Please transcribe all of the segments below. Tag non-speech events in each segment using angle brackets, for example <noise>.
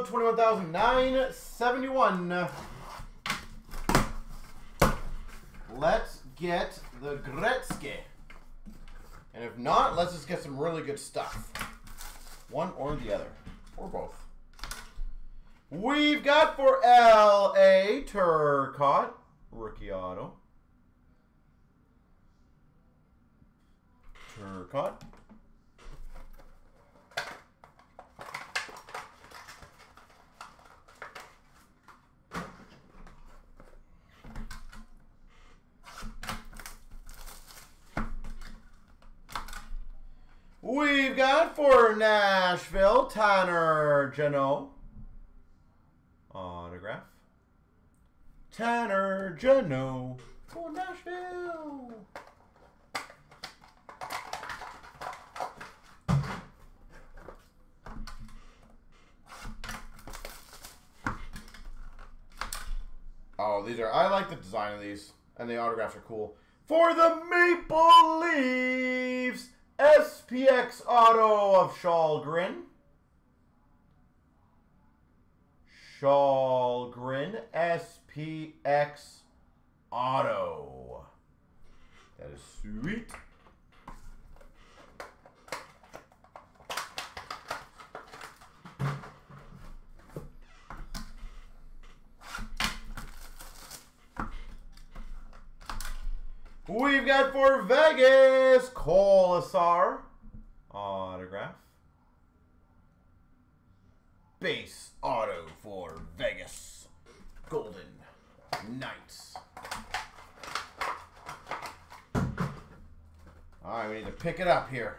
of 21,971. Let's get the Gretzky. And if not, let's just get some really good stuff. One or the other. Or both. We've got for L.A. Turcotte. Rookie auto. Turcotte. We've got for Nashville, Tanner Jeannot. Autograph. Tanner Jeannot for Nashville. Oh, these are, I like the design of these. And the autographs are cool. For the Maple Leafs, SPX Auto of Shalgren. Shalgren SPX Auto. That is sweet. We've got for Vegas, Kolesar. Autograph. Base auto for Vegas. Golden Knights. Alright, we need to pick it up here.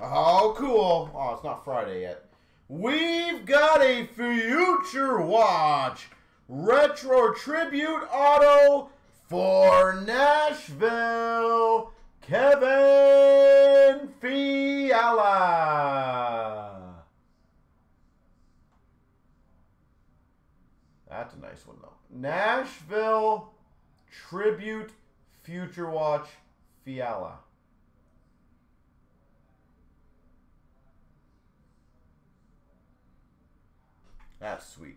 Oh, cool. Oh, it's not Friday yet. We've got a Future Watch Retro Tribute Auto for Nashville, Kevin Fiala. That's a nice one, though. Nashville Tribute Future Watch Fiala. That's sweet.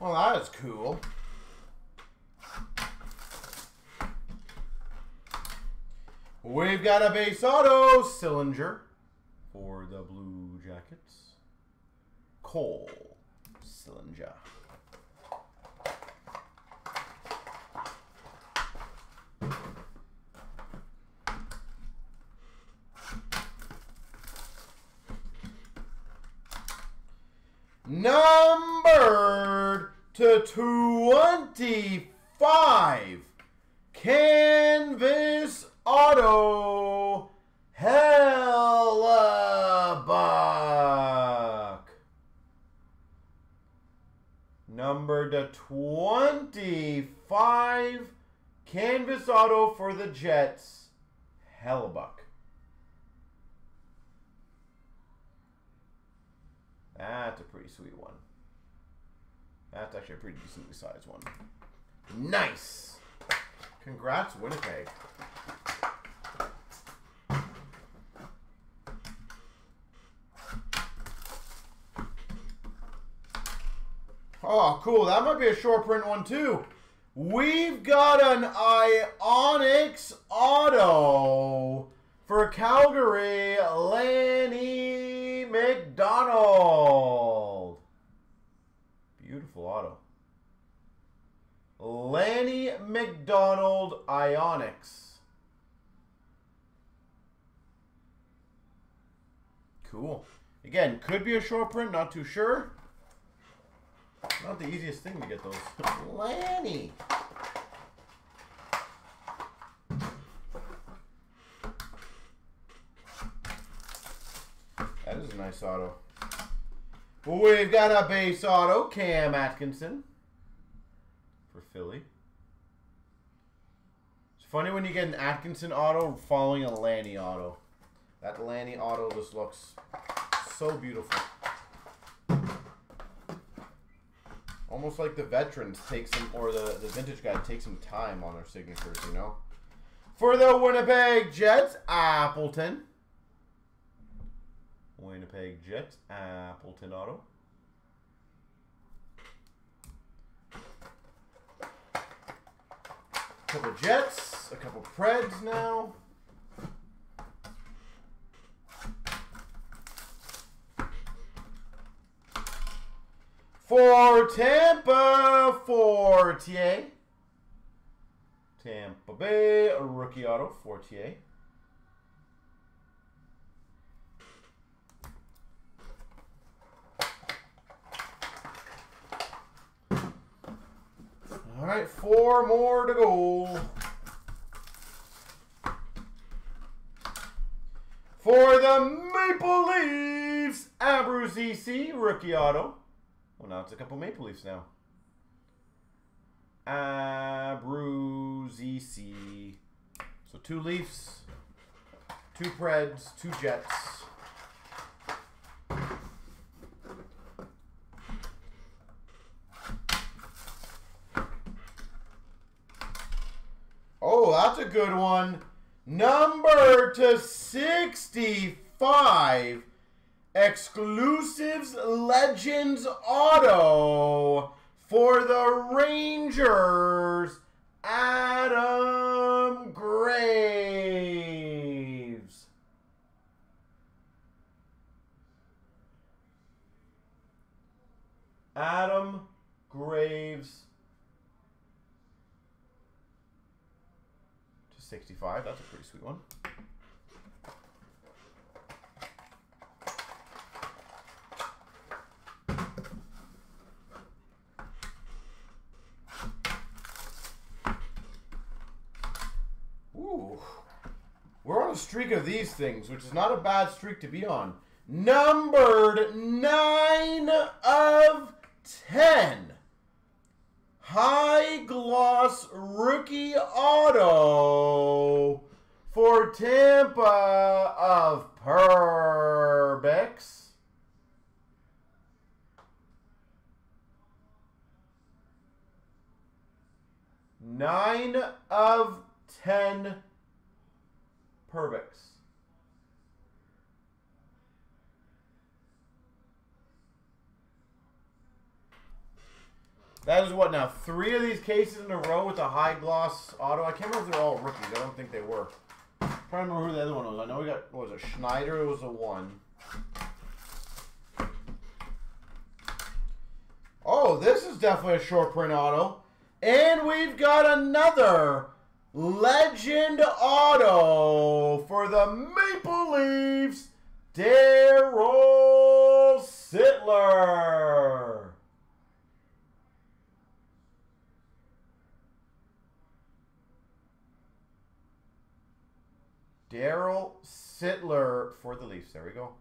Well, that is cool. We've got a base auto Sillinger for the Blue Jackets. Cole Sillinger. Numbered to 25. Canvas Auto Hellebuyck. Number to 25. Canvas Auto for the Jets. Hellebuyck. That's a pretty sweet one. That's actually a pretty decently sized one. Nice! Congrats, Winnipeg. Oh, cool. That might be a short print one, too. We've got an Ionics Auto for Calgary, Lanny McDonald. Beautiful auto. Lanny McDonald Ionics. Cool. Again, could be a short print, not too sure. Not the easiest thing to get those. <laughs> Lanny. That is a nice auto. We've got a base auto, Cam Atkinson for Philly. It's funny when you get an Atkinson auto following a Lanny auto. That Lanny auto just looks so beautiful. Almost like the veterans take some, or the, the vintage guy takes some time on their signatures, you know? For the Winnipeg Jets, Appleton. Winnipeg Jets, Appleton auto. A couple Jets, a couple Preds now. For Tampa, Fortier. Tampa Bay, a rookie auto, Fortier. All right, four more to go. For the Maple Leafs, Abruzzese, rookie auto. Well, now it's a couple Maple Leafs now. Abruzzese. So two Leafs, two Preds, two Jets. Oh, that's a good one. Number to 65. Exclusives Legends Auto for the Rangers. Adam Graves. Adam Graves. To 65. That's a pretty sweet one. Ooh. We're on a streak of these things, which is not a bad streak to be on. Numbered 9 of 10. High gloss rookie auto for Tampa of Perbix. Nine of 10 Perbix. That is what now? Three of these cases in a row with a high gloss auto. I can't remember if they're all rookies. I don't think they were. I'm trying to remember who the other one was. I know we got what was it? Schneider was a one. Oh, this is definitely a short print auto. And we've got another Legend Auto for the Maple Leafs, Darryl Sittler. Darryl Sittler for the Leafs. There we go.